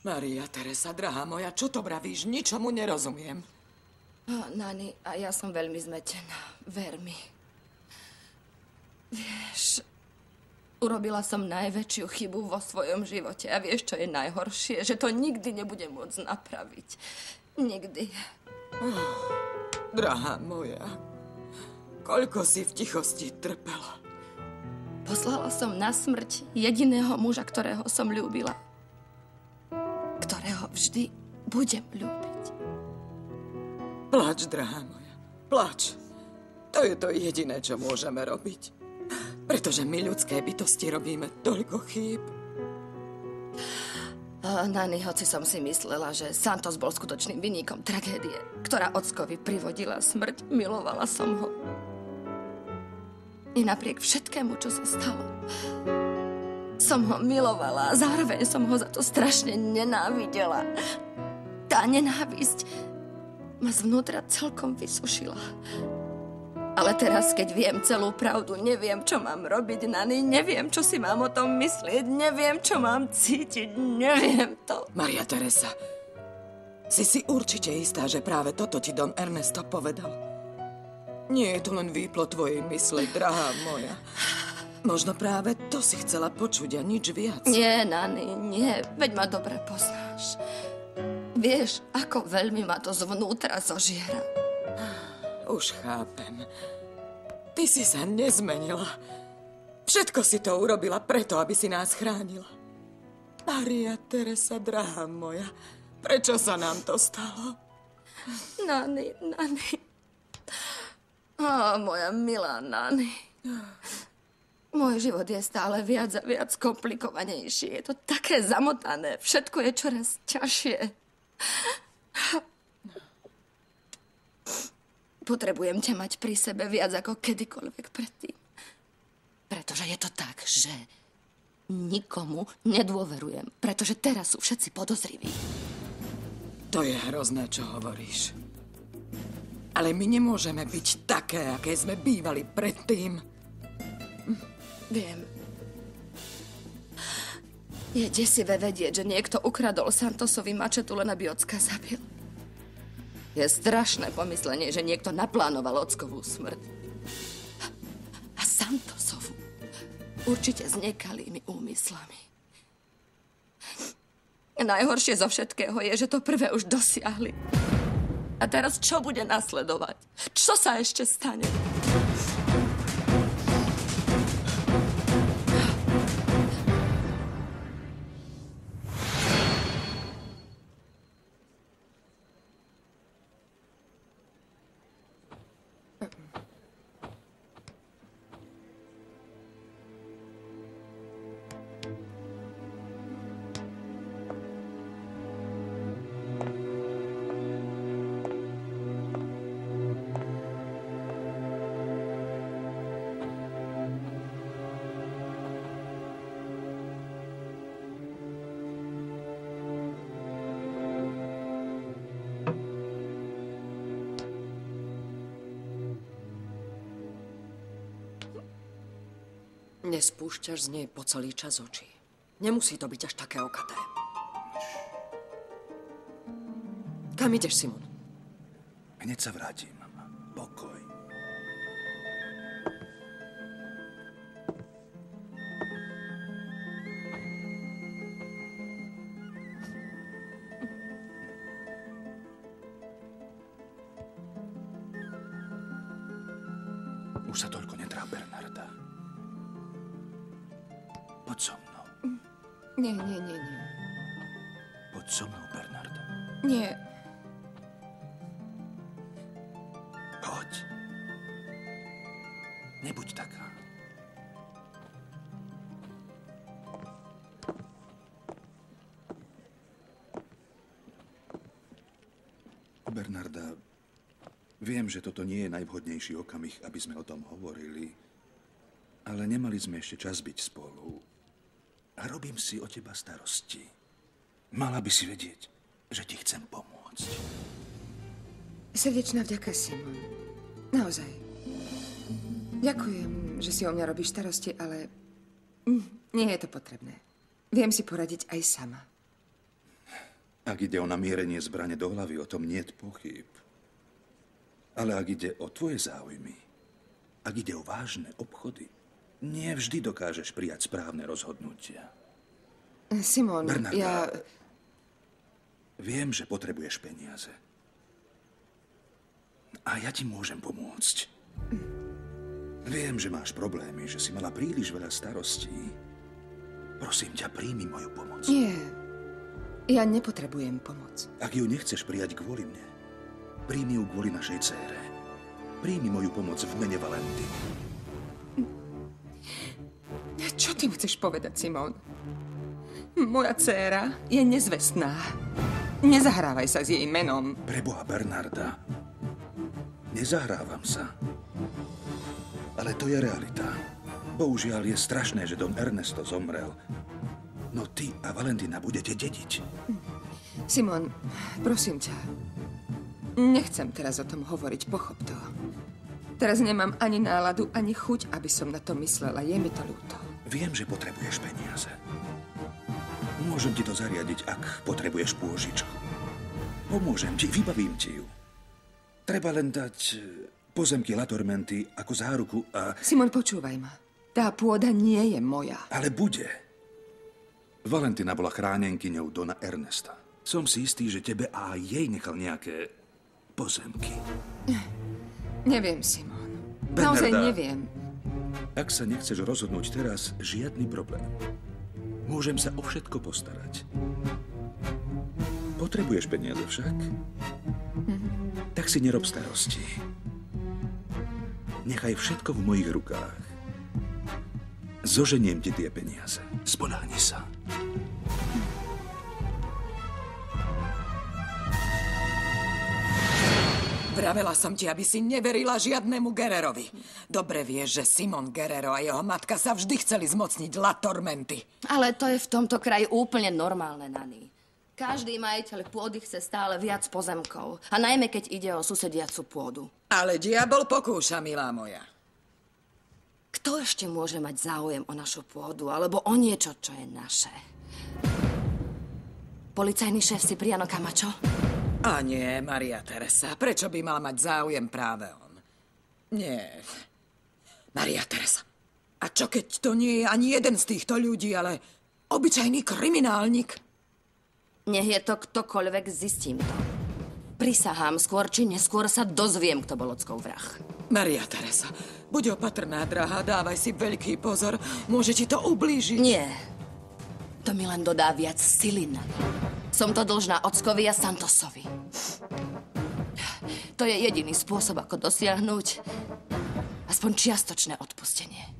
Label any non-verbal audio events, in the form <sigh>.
Maria Teresa, drahá moja, čo to bravíš? Ničomu nerozumiem. O, Nani, a ja som veľmi zmetená. Ver mi. Vieš, urobila som najväčšiu chybu vo svojom živote. A vieš, čo je najhoršie? Že to nikdy nebudem môcť napraviť. Nikdy. Drahá moja, koľko si v tichosti trpela. Poslala som na smrť jediného muža, ktorého som ľúbila. Vždy budem ľúbiť. Plač, drahá moja, plač. To je to jediné, čo môžeme robiť. Pretože my ľudské bytosti robíme toľko chýb. Nani, hoci som si myslela, že Santos bol skutočným vyníkom tragédie, ktorá ockovi privodila smrť, milovala som ho. I napriek všetkému, čo sa stalo, som ho milovala a zároveň som ho za to strašne nenávidela. Tá nenávisť ma zvnútra celkom vysušila. Ale teraz, keď viem celú pravdu, neviem, čo mám robiť, Nany, neviem, čo si mám o tom myslieť, neviem, čo mám cítiť, neviem to. Maria Teresa, si si určite istá, že práve toto ti Don Ernesto povedal? Nie je to len výplo tvojej mysle, drahá moja. Možno práve to si chcela počuť a nič viac. Nie, Nany, nie. Veď ma dobre poznáš. Vieš, ako veľmi ma to zvnútra zožiera. Už chápem. Ty si sa nezmenila. Všetko si to urobila preto, aby si nás chránila. Maria Teresa, drahá moja, prečo sa nám to stalo? Nany, Nany. Ó, moja milá Nani. Môj život je stále viac a viac komplikovanejší. Je to také zamotané. Všetko je čoraz ťažšie. Potrebujem ťa mať pri sebe viac ako kedykoľvek predtým. Pretože je to tak, že nikomu nedôverujem. Pretože teraz sú všetci podozriví. To je hrozné, čo hovoríš. Ale my nemôžeme byť také, aké sme bývali predtým. Viem. Je desivé vedieť, že niekto ukradol Santosovi mačetu, len aby Ocka zabil. Je strašné pomyslenie, že niekto naplánoval Ockovú smrť. A Santosovu určite s nekalými úmyslami. Najhoršie zo všetkého je, že to prvé už dosiahli. A teraz čo bude nasledovať? Čo sa ešte stane? Nespúšťaš z nej po celý čas očí. Nemusí to byť až také okaté. Kam ideš, Simon? Hneď sa vrátim. Pokoj. Už sa toľko netrá, Bernarda. Poď so mnou. Nie, nie, nie, nie. Poď so mnou, Bernarda. Nie. Poď. Nebuď taká. Bernarda, viem, že toto nie je najvhodnejší okamih, aby sme o tom hovorili, ale nemali sme ešte čas byť spolu. A robím si o teba starosti. Mala by si vedieť, že ti chcem pomôcť. Srdečná vďaka, Simon. Naozaj. Ďakujem, že si o mňa robíš starosti, ale mm, nie je to potrebné. Viem si poradiť aj sama. Ak ide o namierenie zbrane do hlavy, o tom nie pochyb. Ale ak ide o tvoje záujmy, ak ide o vážne obchody, nie vždy dokážeš prijať správne rozhodnutia. Simon, Bernarda, ja... Viem, že potrebuješ peniaze. A ja ti môžem pomôcť. Viem, že máš problémy, že si mala príliš veľa starostí. Prosím ťa, príjmi moju pomoc. Nie. Ja nepotrebujem pomoc. Ak ju nechceš prijať kvôli mne, príjmi ju kvôli našej cére. Príjmi moju pomoc v mene Valenty. Ty chceš povedať, Simon? Moja dcéra je nezvestná. Nezahrávaj sa s jej menom. Preboha Bernarda. Nezahrávam sa. Ale to je realita. Bohužiaľ je strašné, že Don Ernesto zomrel. No ty a Valentina budete dediť. Simon, prosím ťa. Nechcem teraz o tom hovoriť, pochop to. Teraz nemám ani náladu, ani chuť, aby som na to myslela. Je mi to ľúto. Viem, že potrebuješ peniaze. Môžem ti to zariadiť, ak potrebuješ pôžičku. Pomôžem ti, vybavím ti ju. Treba len dať e, pozemky Latormenty ako záruku a... Simon, počúvaj ma. Tá pôda nie je moja. Ale bude. Valentina bola chránenkyňou Dona Ernesta. Som si istý, že tebe a jej nechal nejaké pozemky. <laughs> Neviem, Simon. Bernarda. Naozaj neviem. Ak sa nechceš rozhodnúť teraz, žiadny problém. Môžem sa o všetko postarať. Potrebuješ peniaze však? Tak si nerob starosti. Nechaj všetko v mojich rukách. Zoženiem ti tie peniaze. Spoľahni sa. Vravela som ti, aby si neverila žiadnemu Gererovi. Dobre vieš, že Simon Gerero a jeho matka sa vždy chceli zmocniť La Tormenty. Ale to je v tomto kraji úplne normálne, Nani. Každý majiteľ pôdy chce stále viac pozemkov. A najmä, keď ide o susediacu pôdu. Ale diabol pokúša, milá moja. Kto ešte môže mať záujem o našu pôdu alebo o niečo, čo je naše? Policajný šéf Cipriano Camacho? A nie, Maria Teresa. Prečo by mal mať záujem práve on? Nie. Maria Teresa. A čo keď to nie je ani jeden z týchto ľudí, ale obyčajný kriminálnik? Nech je to ktokoľvek, zistím to. Prisahám, skôr či neskôr sa dozviem, kto bol ockov vrah. Maria Teresa, buď opatrná, drahá, dávaj si veľký pozor. Môže ti to ublížiť. Nie. To mi len dodá viac sily na Som to dlžná ockovi a Santosovi. To je jediný spôsob, ako dosiahnuť aspoň čiastočné odpustenie.